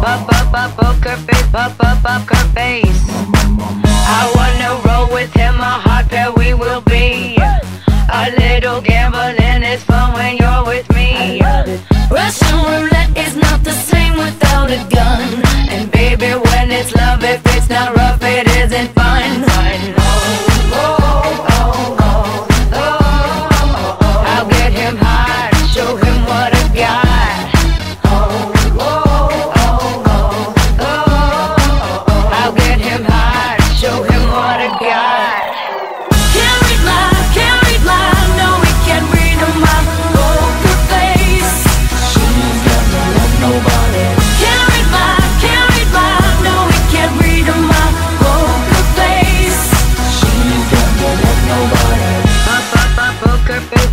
Pop, pop, pop, poker face, pop, pop, poker face. I wanna roll with him, a hot pair we will be. A little gambling is fun when you're with me. Russian roulette is not the same without a gun. And baby, when it's love, if it's not rough,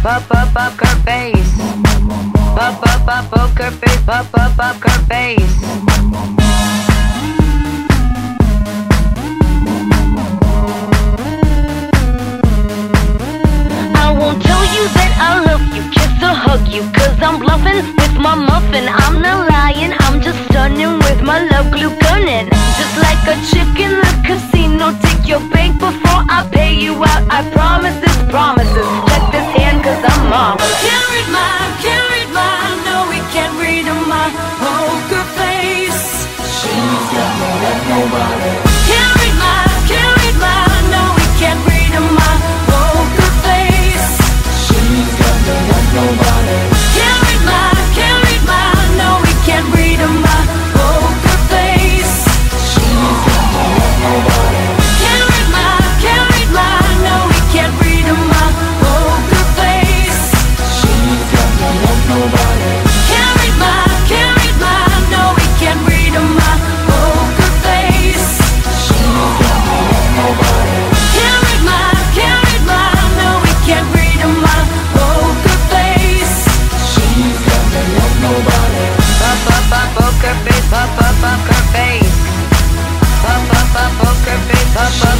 face, pop, pop, poker face. Pop, pop, pop, poker face, pop, pop, poker face. I won't tell you that I love you, kiss or hug you, cause I'm bluffing with my muffin. I'm not lying, I'm just stunning with my love glue gunning. Just like a chick in the casino, take your bank before I pay you out. I promise this promises.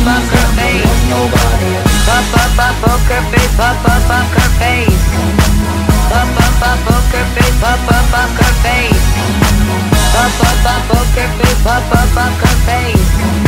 Poker face. Like nobody. Pop, pop, pop, poker face, pop, pop, poker face. Pop, pop, pop, poker face, pop, pop, poker face. Pop, pop, pop, poker face, pop, pop, poker face.